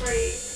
free.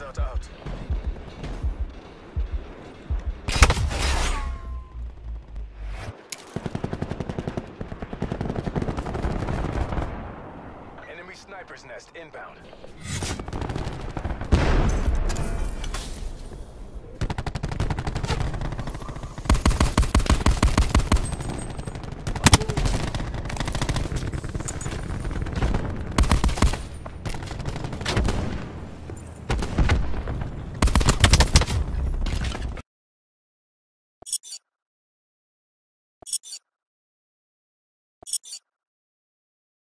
Out. Enemy sniper's nest inbound.